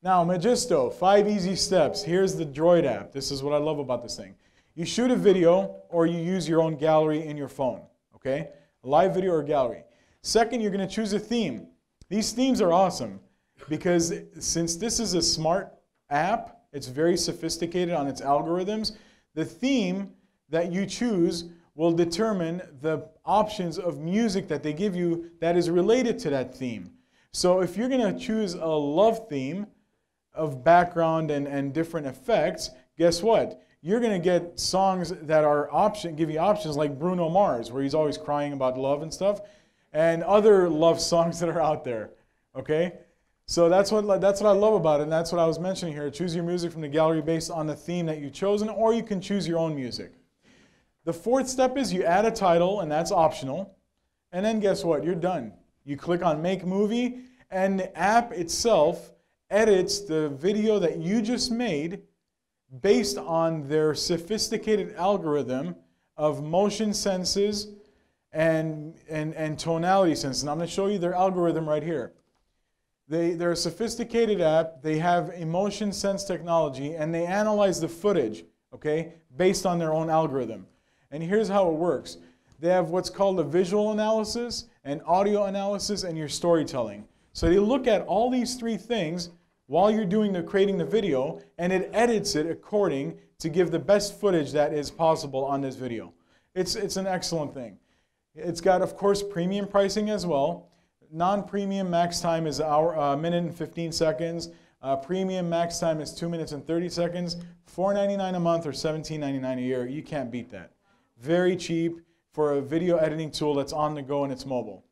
Now, Magisto, five easy steps. Here's the Droid app. This is what I love about this thing. You shoot a video or you use your own gallery in your phone, okay? Live video or gallery. Second, you're going to choose a theme. These themes are awesome because since this is a smart app, it's very sophisticated on its algorithms. The theme that you choose will determine the options of music that they give you that is related to that theme. So if you're going to choose a love theme of background and, and different effects, guess what? You're going to get songs that are option give you options like Bruno Mars, where he's always crying about love and stuff, and other love songs that are out there. Okay? So that's what, that's what I love about it, and that's what I was mentioning here. Choose your music from the gallery based on the theme that you've chosen, or you can choose your own music. The fourth step is you add a title, and that's optional. And then guess what? You're done. You click on Make Movie, and the app itself edits the video that you just made based on their sophisticated algorithm of motion senses and, and, and tonality senses. And I'm going to show you their algorithm right here. They, they're a sophisticated app. They have emotion sense technology, and they analyze the footage, okay, based on their own algorithm. And here's how it works. They have what's called a visual analysis, an audio analysis, and your storytelling. So they look at all these three things while you're doing the creating the video, and it edits it according to give the best footage that is possible on this video. It's, it's an excellent thing. It's got, of course, premium pricing as well. Non-premium max time is a uh, minute and 15 seconds. Uh, premium max time is 2 minutes and 30 seconds. $4.99 a month or $17.99 a year. You can't beat that. Very cheap for a video editing tool that's on the go and it's mobile.